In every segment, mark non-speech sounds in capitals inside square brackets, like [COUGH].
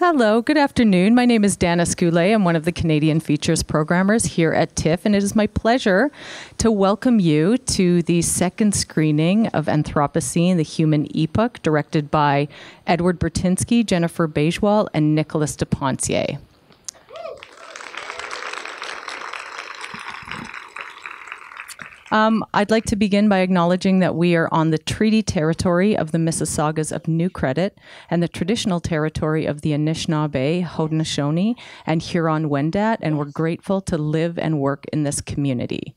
Hello, good afternoon. My name is Dana Scoulay. I'm one of the Canadian Features programmers here at TIFF, and it is my pleasure to welcome you to the second screening of Anthropocene, the Human Epoch, directed by Edward Burtynsky, Jennifer Baichwal, and Nicholas de Pencier. Um, I'd like to begin by acknowledging that we are on the treaty territory of the Mississaugas of New Credit and the traditional territory of the Anishinaabe, Haudenosaunee, and Huron Wendat, and we're grateful to live and work in this community.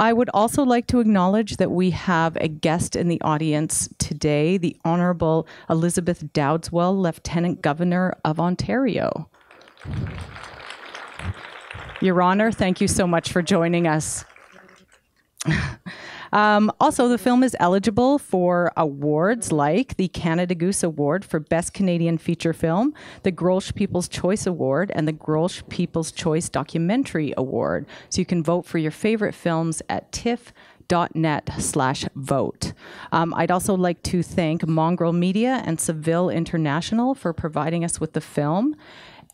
I would also like to acknowledge that we have a guest in the audience today, the Honorable Elizabeth Dowdeswell, Lieutenant Governor of Ontario. Your Honor, thank you so much for joining us. [LAUGHS] Um, also, the film is eligible for awards like the Canada Goose Award for Best Canadian Feature Film, the Grolsch People's Choice Award, and the Grolsch People's Choice Documentary Award. So you can vote for your favorite films at TIFF net slash vote. Um, I'd also like to thank Mongrel Media and Seville International for providing us with the film.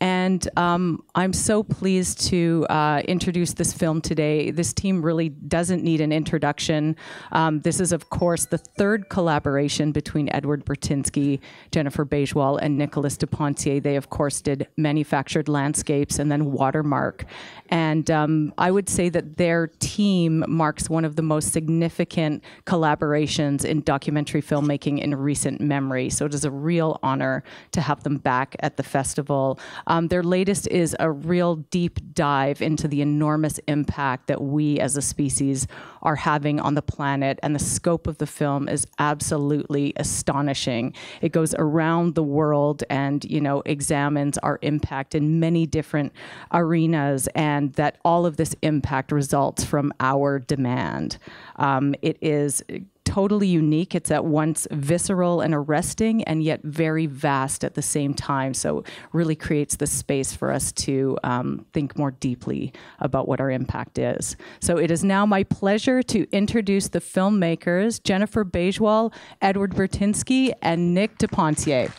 And um, I'm so pleased to uh, introduce this film today. This team really doesn't need an introduction. Um, this is, of course, the third collaboration between Edward Burtynsky, Jennifer Baichwal, and Nicholas de Pencier. They, of course, did manufactured landscapes and then Watermark. And um, I would say that their team marks one of the most significant collaborations in documentary filmmaking in recent memory. So it is a real honor to have them back at the festival. Um, their latest is a real deep dive into the enormous impact that we as a species are having on the planet, and the scope of the film is absolutely astonishing. It goes around the world and you know examines our impact in many different arenas, and that all of this impact results from our demand. Um, it is totally unique. It's at once visceral and arresting and yet very vast at the same time. So really creates the space for us to um, think more deeply about what our impact is. So it is now my pleasure to introduce the filmmakers, Jennifer Baichwal, Edward Burtynsky, and Nick de Pencier.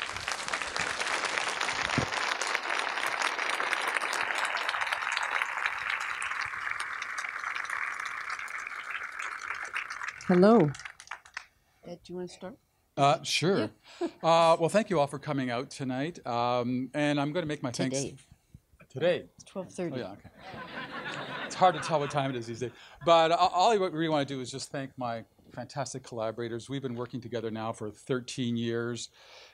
Hello. Ed, do you want to start? Uh, sure. uh, well, thank you all for coming out tonight. Um, and I'm going to make my Today. thanks. Today. It's 12:30. Oh, yeah, okay. it's hard to tell what time it is these days. But uh, all I really want to do is just thank my fantastic collaborators. We've been working together now for 13 years.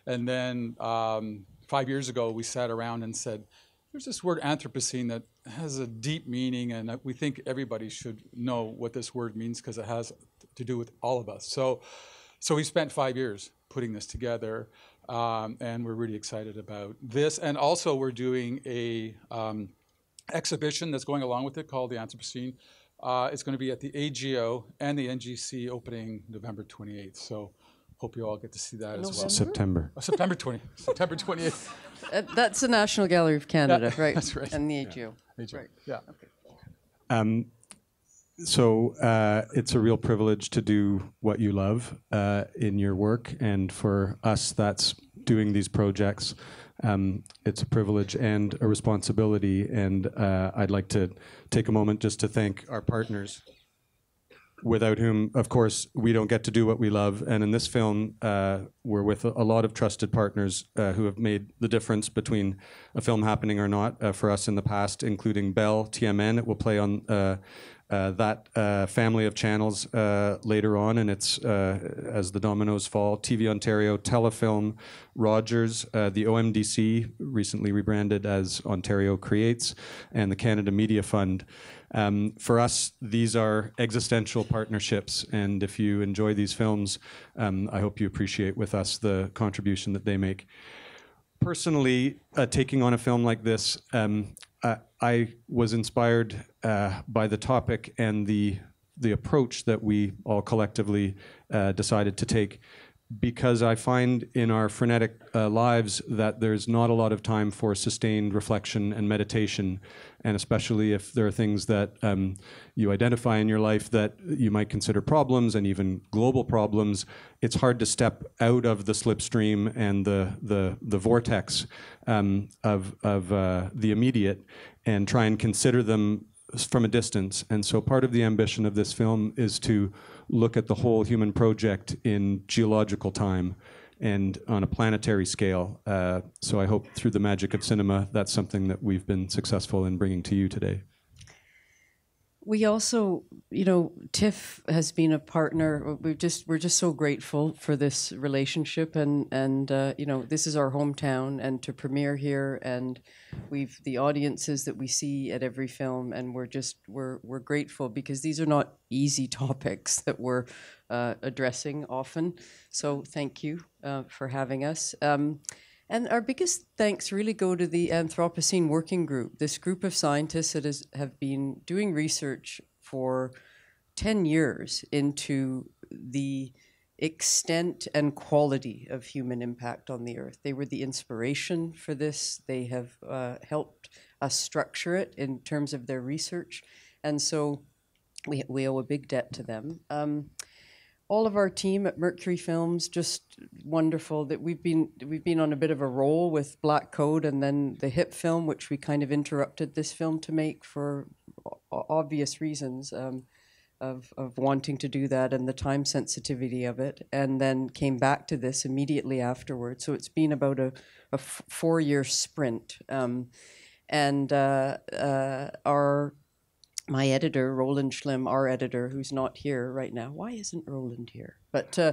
And then um, five years ago, we sat around and said, there's this word Anthropocene that has a deep meaning, and we think everybody should know what this word means because it has to do with all of us. So, so we spent five years putting this together, um, and we're really excited about this. And also, we're doing a um, exhibition that's going along with it called the Anthropocene. Uh, it's going to be at the AGO and the NGC opening November 28th. So, hope you all get to see that as well. September. Oh, September 20th. September 28th. Uh, that's the National Gallery of Canada, [LAUGHS] right? that's right. And the AGO. AGO. Right. Yeah. Um, so uh, it's a real privilege to do what you love uh, in your work, and for us, that's doing these projects. Um, it's a privilege and a responsibility, and uh, I'd like to take a moment just to thank our partners, without whom, of course, we don't get to do what we love. And in this film, uh, we're with a, lot of trusted partners uh, who have made the difference between a film happening or not uh, for us in the past, including Bell, TMN. It will play on that uh, family of channels uh, later on, and it's uh, as the dominoes fall. TV Ontario, Telefilm, Rogers, uh, the OMDC, recently rebranded as Ontario Creates, and the Canada Media Fund. Um, for us, these are existential partnerships, and if you enjoy these films, um, I hope you appreciate with us the contribution that they make. Personally, uh, taking on a film like this, um, uh, I was inspired uh, by the topic and the the approach that we all collectively uh, decided to take because I find in our frenetic uh, lives that there's not a lot of time for sustained reflection and meditation, and especially if there are things that um, you identify in your life that you might consider problems and even global problems, it's hard to step out of the slipstream and the the, the vortex um, of of uh, the immediate and try and consider them from a distance. And so part of the ambition of this film is to look at the whole human project in geological time and on a planetary scale. Uh, so I hope through the magic of cinema, that's something that we've been successful in bringing to you today. We also, you know, TIFF has been a partner. We're just we're just so grateful for this relationship, and and uh, you know, this is our hometown, and to premiere here, and we've the audiences that we see at every film, and we're just we're we're grateful because these are not easy [LAUGHS] topics that we're uh, addressing often. So thank you uh, for having us. Um, and our biggest thanks really go to the Anthropocene Working Group, this group of scientists that has, have been doing research for 10 years into the extent and quality of human impact on the earth. They were the inspiration for this. They have uh, helped us structure it in terms of their research. And so we, we owe a big debt to them. Um, all of our team at Mercury Films just wonderful that we've been we've been on a bit of a roll with Black Code and then the hip film, which we kind of interrupted this film to make for obvious reasons um, of of wanting to do that and the time sensitivity of it, and then came back to this immediately afterwards. So it's been about a, four year sprint. Um, and uh, uh, our my editor, Roland Schlimm, our editor, who's not here right now. Why isn't Roland here? But uh,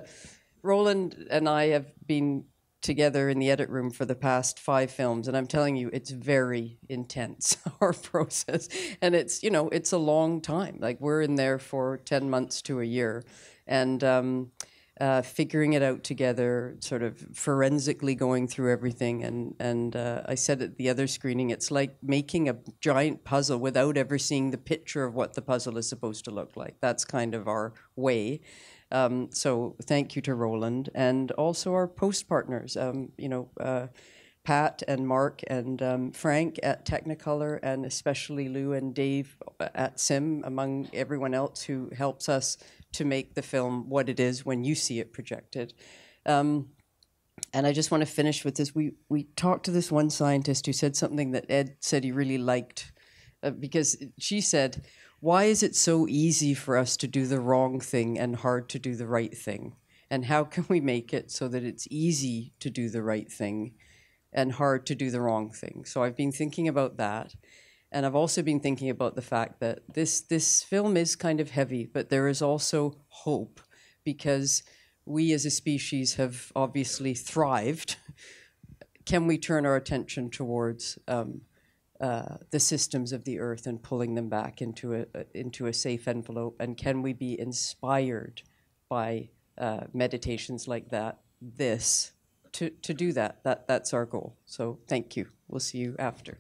Roland and I have been together in the edit room for the past five films and i'm telling you it's very intense [LAUGHS] our process and it's you know it's a long time like we're in there for 10 months to a year and um, uh, figuring it out together, sort of forensically going through everything. And and uh, I said at the other screening, it's like making a giant puzzle without ever seeing the picture of what the puzzle is supposed to look like. That's kind of our way. Um, so thank you to Roland and also our post partners. Um, you know. Uh, Pat and Mark and um, Frank at Technicolor, and especially Lou and Dave at Sim, among everyone else who helps us to make the film what it is when you see it projected. Um, and I just want to finish with this. We we talked to this one scientist who said something that Ed said he really liked, uh, because she said, "Why is it so easy for us to do the wrong thing and hard to do the right thing? And how can we make it so that it's easy to do the right thing and hard to do the wrong thing?" So I've been thinking about that. And I've also been thinking about the fact that this this film is kind of heavy, but there is also hope because we as a species have obviously thrived. Can we turn our attention towards um, uh, the systems of the earth and pulling them back into a, into a safe envelope? And can we be inspired by uh, meditations like that, this, to, to do that? that? That's our goal. So thank you. We'll see you after.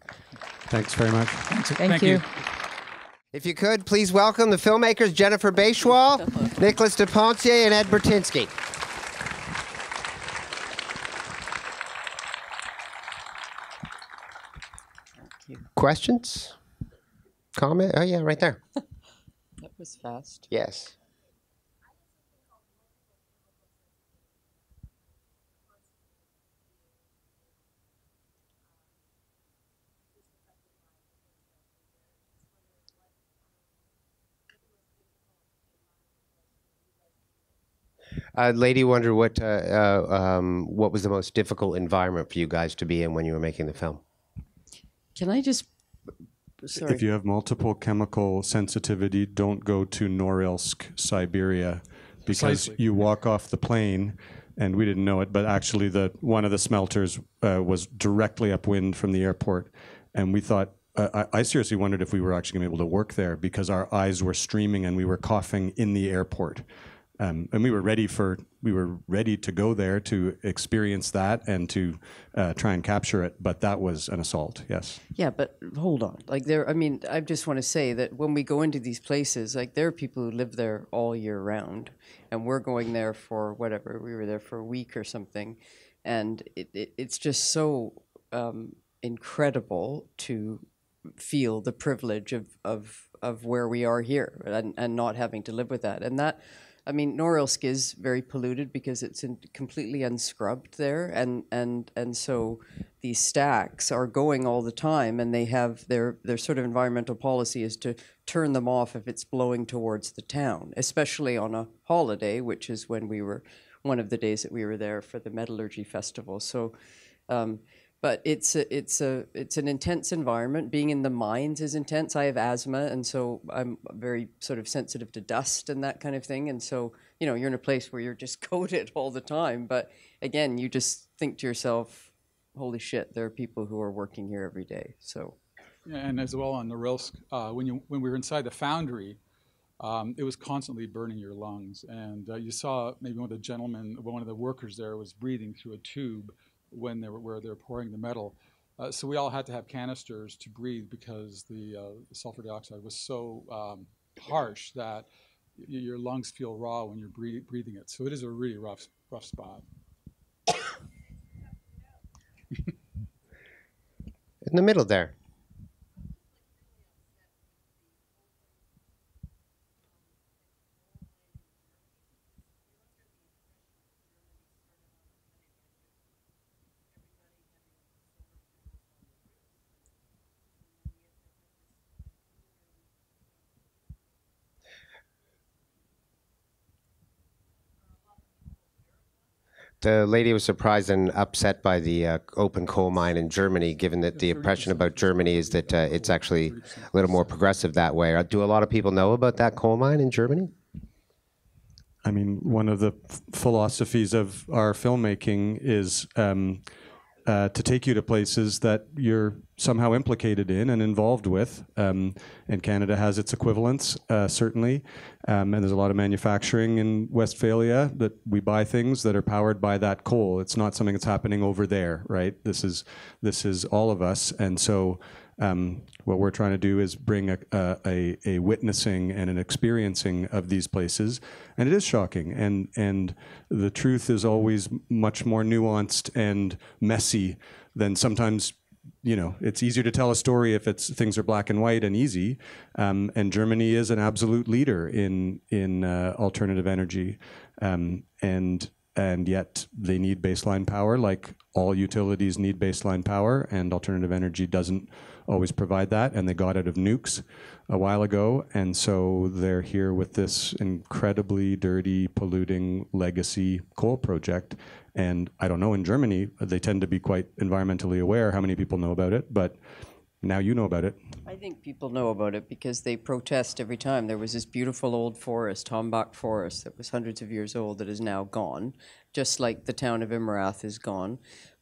Thanks very much. Thank, Thank you. you. If you could, please welcome the filmmakers Jennifer Baichwal, Nicholas de Pencier, and Ed Burtynsky. Questions? Comment? Oh, yeah, right there. [LAUGHS] That was fast. Yes. Uh, Lady wondered what uh, uh, um, what was the most difficult environment for you guys to be in when you were making the film. Can I just? Sorry. If you have multiple chemical sensitivity, don't go to Norilsk, Siberia, because Precisely. you walk off the plane, and we didn't know it, but actually the one of the smelters uh, was directly upwind from the airport, and we thought. Uh, I, I seriously wondered if we were actually going to be able to work there because our eyes were streaming and we were coughing in the airport. Um, and we were ready for we were ready to go there to experience that and to uh, try and capture it. But that was an assault. Yes. Yeah, but hold on. Like there, I mean, I just want to say that when we go into these places, like there are people who live there all year round, and we're going there for whatever. We were there for a week or something, and it, it, it's just so um, incredible to feel the privilege of, of of where we are here and, and not having to live with that. And that I mean, Norilsk is very polluted because it's in, completely unscrubbed there, and and and so these stacks are going all the time, and they have their their sort of environmental policy is to turn them off if it's blowing towards the town, especially on a holiday, which is when we were one of the days that we were there for the metallurgy festival. So. Um, but it's a, it's a it's an intense environment. Being in the mines is intense. I have asthma, and so I'm very sort of sensitive to dust and that kind of thing. And so you know, you're in a place where you're just [LAUGHS] coated all the time. But again, you just think to yourself, "Holy shit!" There are people who are working here every day. So. And as well on Norilsk, uh, when you when we were inside the foundry, um, it was constantly burning your lungs, and uh, you saw maybe one of the gentlemen, one of the workers there, was breathing through a tube when they were where they're pouring the metal. Uh, so we all had to have canisters to breathe because the, uh, sulfur dioxide was so um, harsh that y- your lungs feel raw when you're breathing, breathing it. So it is a really rough rough spot. [COUGHS] In the middle there. The lady was surprised and upset by the uh, open coal mine in Germany, given that the impression about Germany is that uh, it's actually a little more progressive that way. Uh, Do a lot of people know about that coal mine in Germany? I mean, one of the philosophies of our filmmaking is um, uh, to take you to places that you're somehow implicated in and involved with. Um, and Canada has its equivalents, uh, certainly. Um, and there's a lot of manufacturing in Westphalia that we buy things that are powered by that coal. It's not something that's happening over there, right? This is this is all of us, and so. Um, what we're trying to do is bring a, a, a, witnessing and an experiencing of these places, and it is shocking. And and the truth is always much more nuanced and messy than sometimes. You know, it's easier to tell a story if it's things are black and white and easy. Um, and Germany is an absolute leader in in uh, alternative energy, um, and and yet they need baseline power like all utilities need baseline power and alternative energy doesn't always provide that and they got out of nukes a while ago and so they're here with this incredibly dirty polluting legacy coal project and i don't know in germany they tend to be quite environmentally aware how many people know about it but now you know about it I think people know about it because they protest every time. There was this beautiful old forest, Hambach Forest, that was hundreds of years old that is now gone, just like the town of Immerath is gone.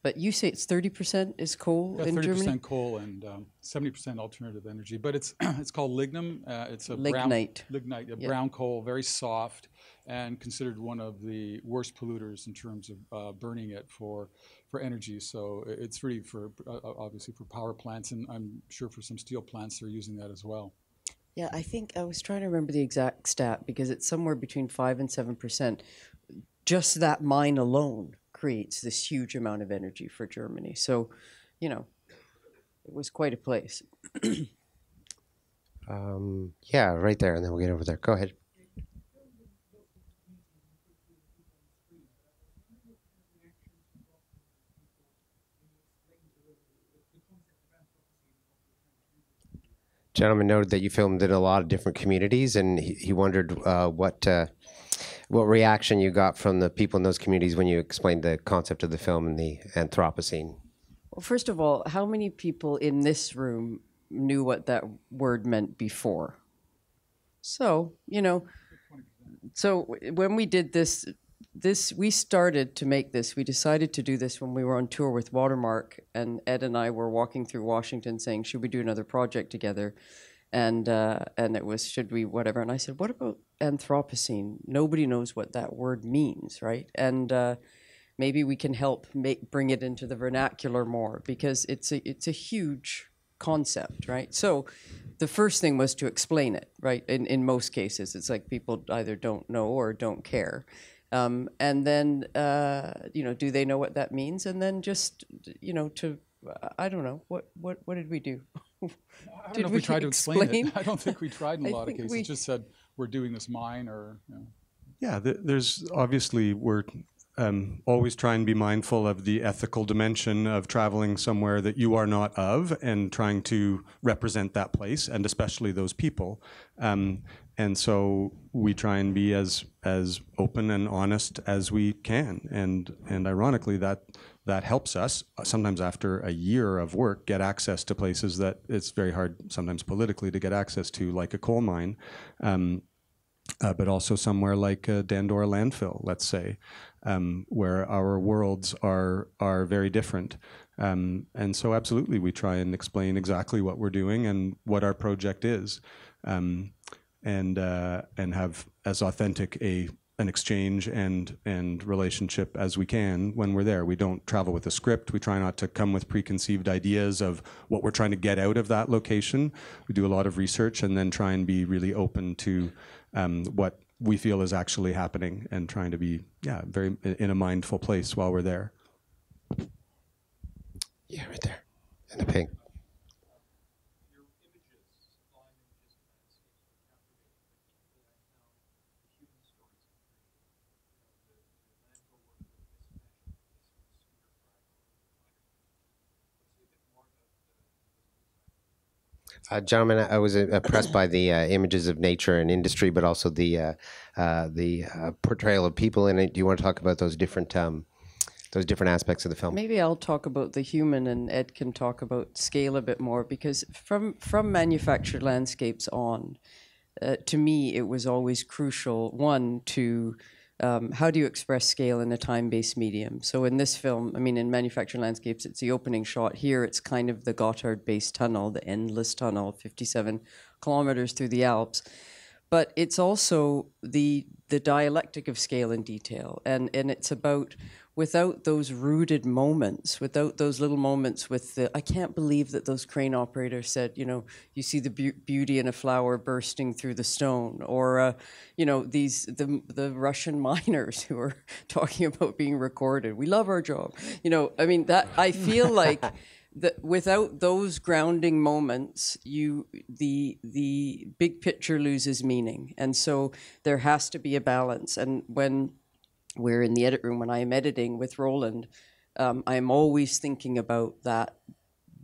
But you say it's 30% is coal Yeah, in thirty Germany? percent coal and um, seventy percent alternative energy. But it's [CLEARS THROAT] it's called lignum. Uh, it's a brown, Lignite. lignite, a brown coal, very soft, and considered one of the worst polluters in terms of uh, burning it for for energy. So it's really for uh, obviously for power plants, and I'm sure for some steel plants they're using that as well. Yeah, I think I was trying to remember the exact stat because it's somewhere between 5 and 7%. Just that mine alone creates this huge amount of energy for Germany. So, you know, it was quite a place. [CLEARS THROAT] Um, yeah, right there, and then we'll get over there. Go ahead. Gentleman noted that you filmed in a lot of different communities, and he, he wondered uh, what uh, what reaction you got from the people in those communities when you explained the concept of the film and the Anthropocene. Well, first of all, how many people in this room knew what that word meant before? So, you know, so when we did this, this we started to make this. We decided to do this when we were on tour with Watermark, and Ed and I were walking through Washington, saying, "Should we do another project together?" And uh, and it was, "Should we whatever?" And I said, "What about Anthropocene. Nobody knows what that word means, right? And uh, maybe we can help make bring it into the vernacular more because it's a it's a huge concept, right? So the first thing was to explain it, right? In in most cases, it's like people either don't know or don't care. Um, and then, uh, you know, do they know what that means? And then just, you know, to, I don't know, what, what, what did we do? I don't Did know if we we tried to explain, explain? it. [LAUGHS] I don't think we tried in a lot of cases. we- Just said we're doing this mine or. You know. Yeah, th- there's obviously we're um, always try and be mindful of the ethical dimension of traveling somewhere that you are not of and trying to represent that place and especially those people. Um, and so we try and be as as open and honest as we can. And and ironically, that that helps us uh, sometimes after a year of work get access to places that it's very hard sometimes politically to get access to, like a coal mine. Um, uh, but also somewhere like uh, Dandora landfill, let's say, um, where our worlds are are very different. Um, and so, absolutely, we try and explain exactly what we're doing and what our project is, um, and uh, and have as authentic a an exchange and and relationship as we can when we're there. We don't travel with a script. We try not to come with preconceived ideas of what we're trying to get out of that location. We do a lot of research and then try and be really open to um, what we feel is actually happening and trying to be yeah very in a mindful place while we're there. Yeah, right there. In the pink. Uh, gentlemen, I was uh, impressed by the uh, images of nature and industry, but also the uh, uh, the uh, portrayal of people in it. Do you want to talk about those different um, those different aspects of the film? Maybe I'll talk about the human, and Ed can talk about scale a bit more because from from manufactured landscapes on, to me, it was always crucial. One to um, how do you express scale in a time-based medium? So in this film, I mean, in manufactured landscapes, it's the opening shot. Here, it's kind of the Gotthard-based tunnel, the endless tunnel, 57 kilometers through the Alps but it's also the the dialectic of scale and detail and and it's about without those rooted moments without those little moments with the i can't believe that those crane operators said you know you see the beau- beauty in a flower bursting through the stone or uh, you know these the the russian [LAUGHS] miners who are [LAUGHS] talking about being recorded we love our job. You know i mean that i feel like [LAUGHS] that without those grounding moments you the the big picture loses meaning. And so there has to be a balance. And when we're in the edit room when i am editing with roland um, i'm always thinking about that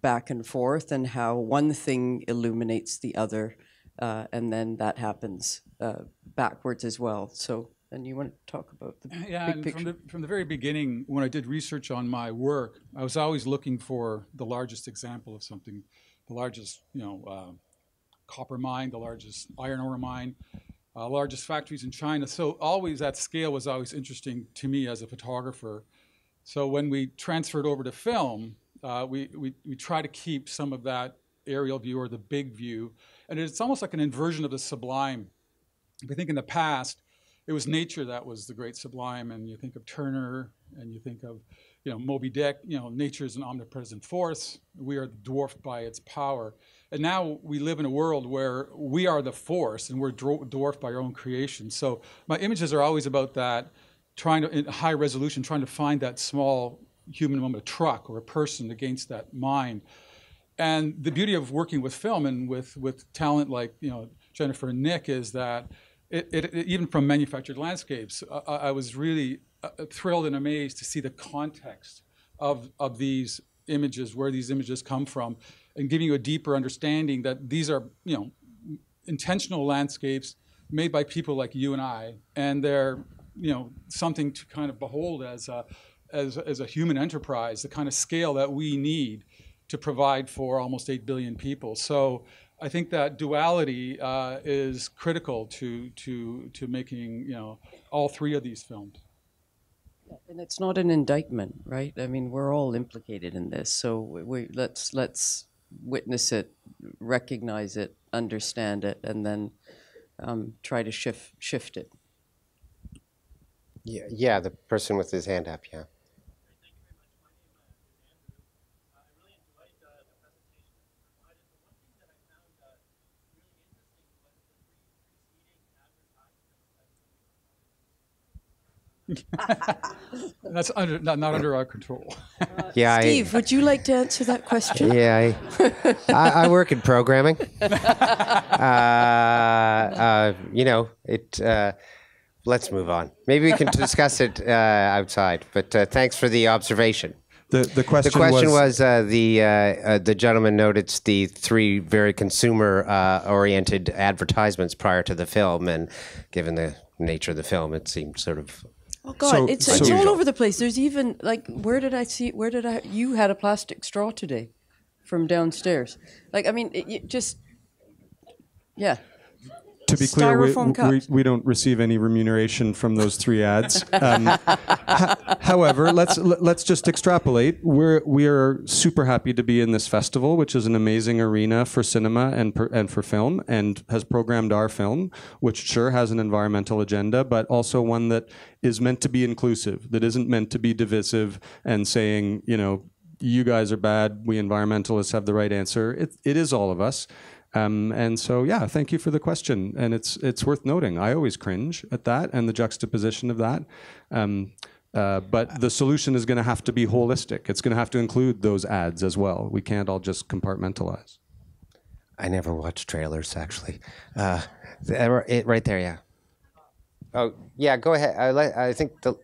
back and forth and how one thing illuminates the other uh, and then that happens uh, backwards as well. So and you want to talk about the Yeah, big and picture? from the, from the very beginning, when I did research on my work, I was always looking for the largest example of something, the largest, you know, uh, copper mine, the largest iron ore mine, uh, largest factories in China. So always that scale was always interesting to me as a photographer. So when we transferred over to film, uh, we, we, we try to keep some of that aerial view or the big view. And it's almost like an inversion of the sublime. If you think in the past, it was nature that was the great sublime, and you think of Turner, and you think of, you know, Moby Dick. You know, nature is an omnipresent force. We are dwarfed by its power, and now we live in a world where we are the force, and we're dwarfed by our own creation. So my images are always about that, trying to in high resolution, trying to find that small human moment, a truck or a person against that mind. And the beauty of working with film and with, with talent like you know Jennifer and Nick is that it, it, it- even from manufactured landscapes, I, I was really uh, thrilled and amazed to see the context of, of these images, where these images come from, and giving you a deeper understanding that these are you know intentional landscapes made by people like you and I, and they're you know something to kind of behold as a, as, as a human enterprise, the kind of scale that we need to provide for almost 8 billion people. So I think that duality uh, is critical to, to, to making you know, all three of these films. And it's not an indictment, right? I mean, we're all implicated in this, so we, let's let's witness it, recognize it, understand it, and then um, try to shift shift it. Yeah, yeah, the person with his hand up. Yeah. [LAUGHS] That's under, not, not under our control. [LAUGHS] Yeah, Steve, would you like to answer that question? Yeah, I, [LAUGHS] I, I work in programming. uh, uh, you know, it. Uh, let's move on. Maybe we can discuss it uh, outside. But uh, thanks for the observation. The, the question, The question was, was, uh, the uh, uh, the gentleman noted the three very consumer uh, oriented advertisements prior to the film, and given the nature of the film, it seemed sort of Oh God, So- it's so- it's all over the place. There's even like where did I see? Where did I? You had a plastic straw today, from downstairs. Like I mean, it, you just yeah. To be clear, we, we, we don't receive any remuneration from those three ads. Um, [LAUGHS] ho- however, let's let- let's just extrapolate. We're we are super happy to be in this festival, which is an amazing arena for cinema and per, and for film, and has programmed our film, which sure has an environmental agenda, but also one that is meant to be inclusive, that isn't meant to be divisive and saying, you know, you guys are bad, we environmentalists have the right answer. It, it is all of us. Um, and so, yeah, thank you for the question. And it's it's worth noting. I always cringe at that and the juxtaposition of that. Um, uh, but the solution is going to have to be holistic. It's going to have to include those ads as well. We can't all just compartmentalize. I never watch trailers actually. Uh, the- it, right there, yeah. Oh yeah, go ahead. I I think the.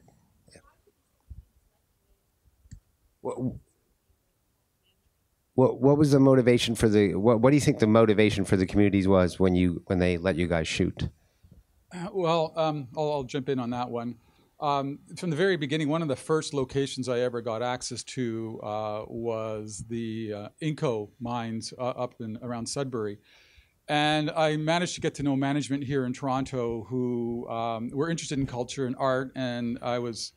What, what what was the motivation for the what what do you think the motivation for the communities was when you when they let you guys shoot? Well, um, I'll, I'll jump in on that one. Um, from the very beginning, one of the first locations I ever got access to uh, was the uh, Inco mines uh, up in around Sudbury. And I managed to get to know management here in Toronto who um, were interested in culture and art. And I was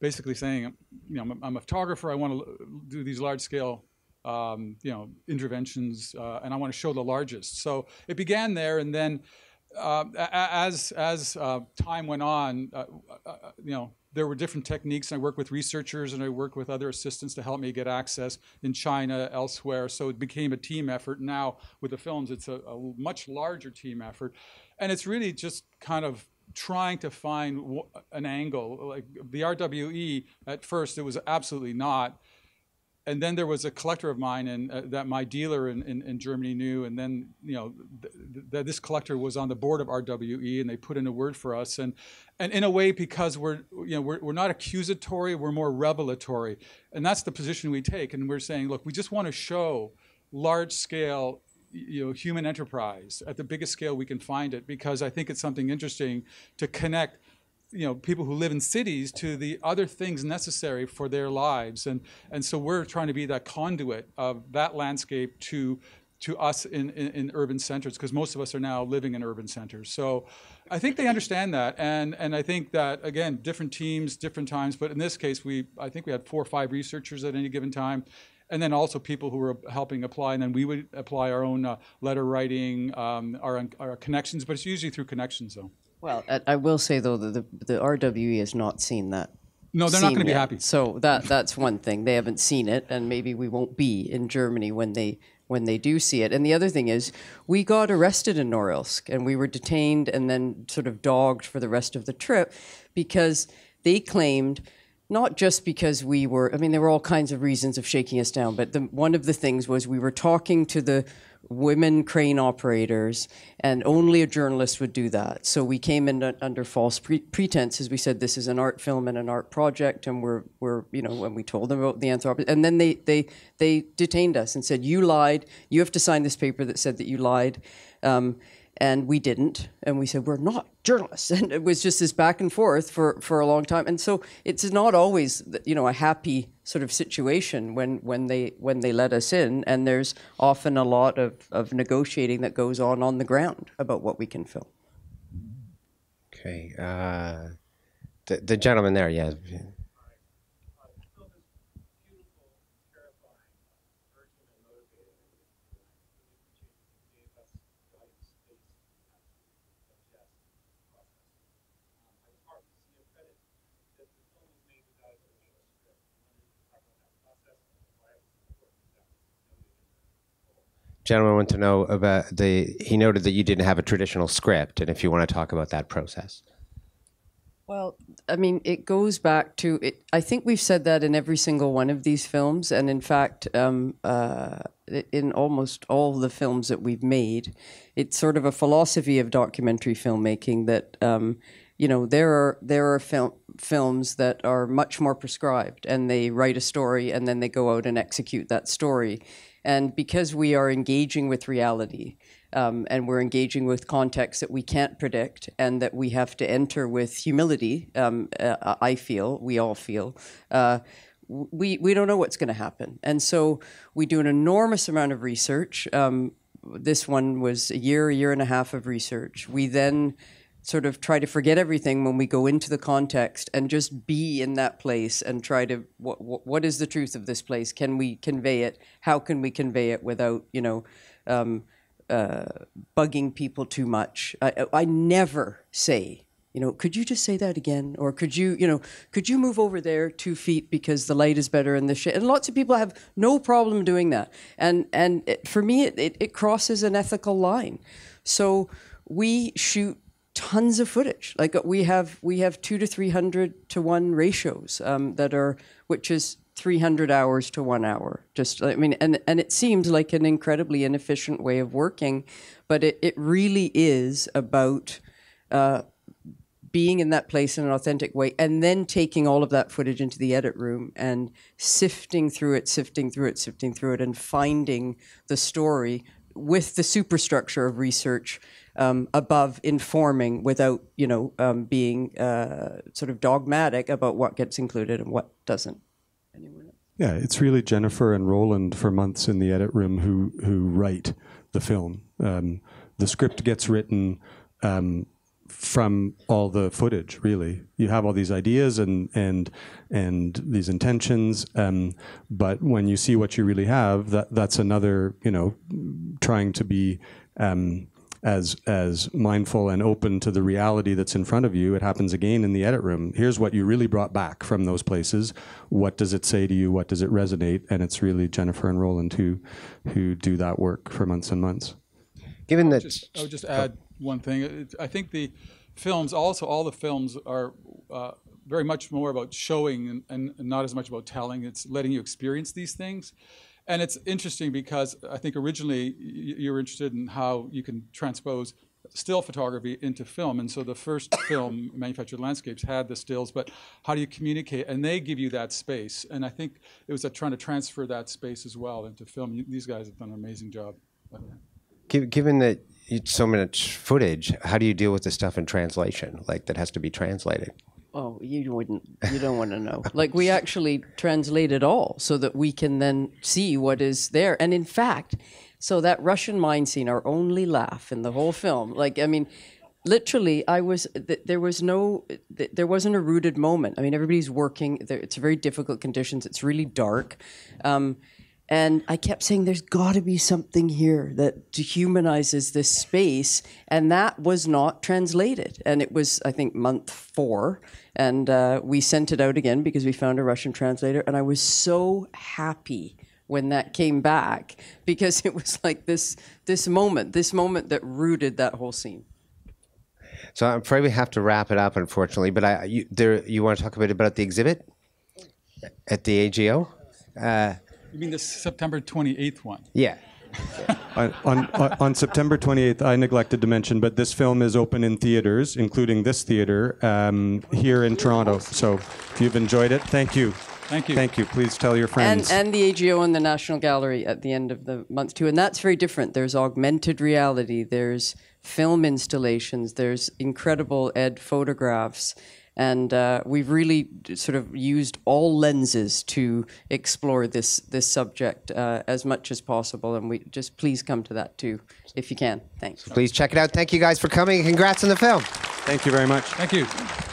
basically saying, you know, I'm a, I'm a photographer. I want to do these large scale, um, you know, interventions, uh, and I want to show the largest. So it began there, and then uh, as as uh, time went on, uh, uh, you know, there were different techniques. I worked with researchers and I worked with other assistants to help me get access in China, elsewhere. So it became a team effort. Now with the films, it's a, a much larger team effort, and it's really just kind of trying to find an angle. Like the RWE, at first, it was absolutely not and then there was a collector of mine and uh, that my dealer in, in, in Germany knew. And then you know th- th- this collector was on the board of RWE and they put in a word for us. And and in a way because we're you know we're, we're not accusatory we're more revelatory. And that's the position we take. And we're saying look we just want to show large scale you know human enterprise at the biggest scale we can find it because I think it's something interesting to connect you know people who live in cities to the other things necessary for their lives. And and so we're trying to be that conduit of that landscape to to us in, in, in urban centers because most of us are now living in urban centers. So i think they understand that. And and i think that again different teams different times. But in this case we i think we had four or five researchers at any given time. And then also people who were helping apply. And then we would apply our own uh, letter writing um, our, our connections. But it's usually through connections though Well, I, will say though that the, the RWE has not seen that. No, they're not gonna be yet. happy. So that that's one thing they haven't seen it, and maybe we won't be in Germany when they when they do see it. And the other thing is, we got arrested in Norilsk, and we were detained and then sort of dogged for the rest of the trip because they claimed. Not just because we were, I mean, there were all kinds of reasons of shaking us down, but the, one of the things was we were talking to the women crane operators, and only a journalist would do that. So we came in under false pre- pretenses. We said this is an art film and an art project, and we're we're you know when we told them about the anthropo, and then they they they detained us and said you lied. You have to sign this paper that said that you lied. Um, and we didn't, and we said we're not journalists, [LAUGHS] and it was just this back and forth for, for a long time. And so it's not always you know a happy sort of situation when when they when they let us in, and there's often a lot of, of negotiating that goes on on the ground about what we can film. Okay, uh, the the gentleman there, yeah. Gentleman want to know about the. He noted that you didn't have a traditional script, and if you want to talk about that process. Well, I mean, it goes back to it. I think we've said that in every single one of these films, and in fact, um, uh, in almost all the films that we've made, it's sort of a philosophy of documentary filmmaking that um, you know there are there are fil- films that are much more prescribed, and they write a story and then they go out and execute that story, and because we are engaging with reality um, and we're engaging with contexts that we can't predict and that we have to enter with humility. Um, uh, I feel, we all feel. Uh, we, we don't know what's going to happen. And so we do an enormous amount of research. Um, this one was a year, a year and a half of research. We then sort of try to forget everything when we go into the context and just be in that place and try to what, what, what is the truth of this place can we convey it how can we convey it without you know um, uh, bugging people too much. I, I never say, you know, could you just say that again? Or could you, you know, could you move over there two feet because the light is better in the shade? And lots of people have no problem doing that. And and it, for me, it, it, it crosses an ethical line. So we shoot tons of footage. Like we have we have two to three hundred to one ratios um, that are, which is 300 hours to one hour. Just, I mean, and, and it seems like an incredibly inefficient way of working, but it, it really is about uh, being in that place in an authentic way and then taking all of that footage into the edit room and sifting through it, sifting through it, sifting through it, and finding the story with the superstructure of research um, above informing without, you know, um, being uh, sort of dogmatic about what gets included and what doesn't. Yeah, it's really Jennifer and Roland for months in the edit room who who write the film. Um, the script gets written um, from all the footage. Really, you have all these ideas and and and these intentions, um, but when you see what you really have, that that's another. You know, trying to be um, as as mindful and open to the reality that's in front of you. It happens again in the edit room. Here's what you really brought back from those places. What does it say to you? What does it resonate? And it's really Jennifer and Roland who who do that work for months and months. Given that, Just, I would just add one thing. I think the films, also all the films are uh, very much more about showing and, and not as much about telling. It's letting you experience these things. And it's interesting because I think originally you were interested in how you can transpose still photography into film. And so the first [COUGHS] film, Manufactured Landscapes, had the stills, but how do you communicate? And they give you that space. And I think it was trying to transfer that space as well into film. These guys have done an amazing job. given that so much footage, how do you deal with the stuff in translation, like that has to be translated? Oh, you wouldn't. You don't want to know. [LAUGHS] Like we actually translate it all so that we can then see what is there. And in fact, so that Russian mine scene, our only laugh in the whole film. Like I mean, literally, I was. Th- there was no. Th- there wasn't a rooted moment. I mean, everybody's working. It's very difficult conditions. It's really dark. Um, and I kept saying, there's got to be something here that dehumanizes this space. And that was not translated. And it was, I think, month four. And uh, we sent it out again because we found a Russian translator. And I was so happy when that came back because it was like this, this moment, this moment that rooted that whole scene. So I'm afraid we have to wrap it up, unfortunately. But I, you, there, you want to talk a bit about the exhibit at the AGO? Uh, You mean the September 28th one? yeah. [LAUGHS] on, on, on September 28th, I neglected to mention, but this film is open in theaters, including this theater um, here in Toronto. So if you've enjoyed it, thank you. Thank you. Thank you. Please tell your friends. And, friends. and the AGO and the National Gallery at the end of the month too, and that's very different. There's augmented reality, there's film installations, there's incredible ed photographs, and uh, we've really sort of used all lenses to explore this this subject uh, as much as possible. And we just please come to that too if you can. Thanks. Please check it out. Thank you guys for coming. Congrats on the film. Thank you very much. Thank you.